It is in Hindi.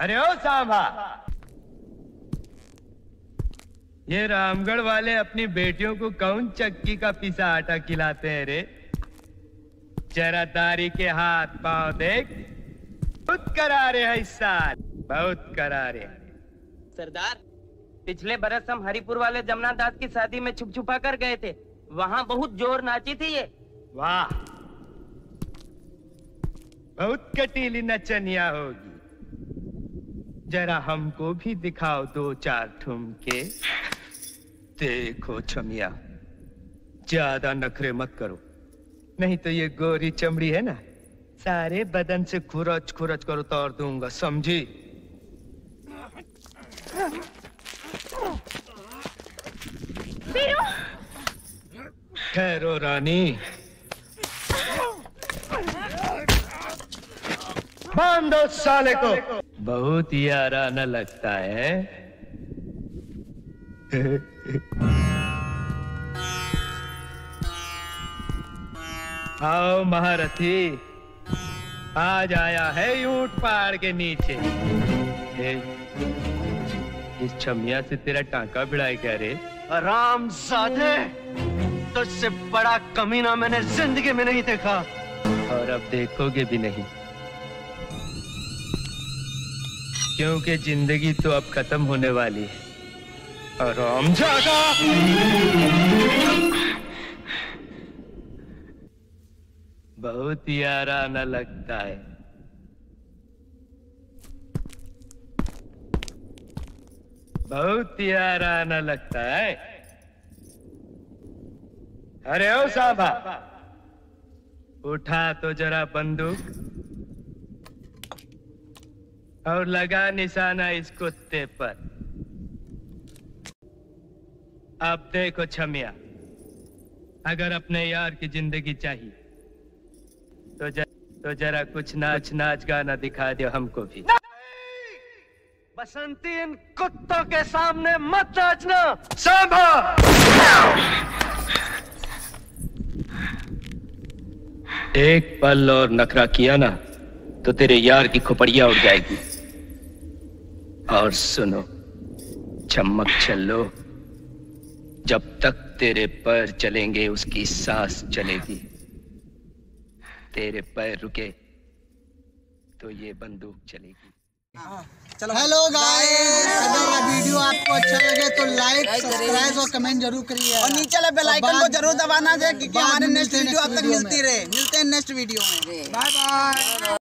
अरे ओ सांभा। ये रामगढ़ वाले अपनी बेटियों को कौन चक्की का पिसा आटा खिलाते हैं रे? जरा दारी के हाथ पाँव देख। बहुत करारे है इस साल। बहुत करा करारे सरदार पिछले बरस हम हरिपुर वाले जमुना दास की शादी में छुप छुपा कर गए थे। वहाँ बहुत ज़ोर नाची थी ये। वाह। बहुत कटीली नचनिया होगी। जरा हमको भी दिखाओ दो चार ठुमके। देखो छमिया ज़्यादा नखरे मत करो। नहीं तो ये गोरी चमड़ी है ना? सारे बदन से खुरच खुरच कर उतार दूँगा समझी? ठहरो रानी। बांधो साले को। बहुत ही आराना लगता है। आओ महारथी आज आया है ऊट पहाड़ के नीचे। इस छमिया से तेरा टांका भिड़ाई क्या रे? राम साधे तुझसे बड़ा कमीना मैंने ज़िंदगी में नहीं देखा। और अब देखोगे भी नहीं। क्योंकि ज़िंदगी तो अब खत्म होने वाली है। और राम जागा। बहुत ही आराना लगता है। बहुत ही आराना लगता है। अरे ओ साहबा उठा तो जरा बंदूक। और लगा निशाना इस कुत्ते पर। अब देखो छमिया अगर अपने यार की ज़िंदगी चाहिए तो ज, तो जरा कुछ नाच नाच गाना दिखा दो हमको भी। बसंती इन कुत्तों के सामने मत नाचना। सांभा! एक पल और नखरा किया ना तो तेरे यार की खोपड़िया उड़ जाएगी। और सुनो चमक चलो जब तक तेरे पैर चलेंगे उसकी सांस चलेगी। तेरे पैर रुके तो ये बंदूक चलेगी। हेलो गाइस अगर वीडियो आपको अच्छा लगे तो लाइक सब्सक्राइब और कमेंट ज़रूर करिए। और नीचे वाले बेल आइकन को ज़रूर दबाना है क्योंकि हमारे नेक्स्ट वीडियो अब तक मिलती रहे। मिलते हैं नेक्स्ट वीडियो में। Bye bye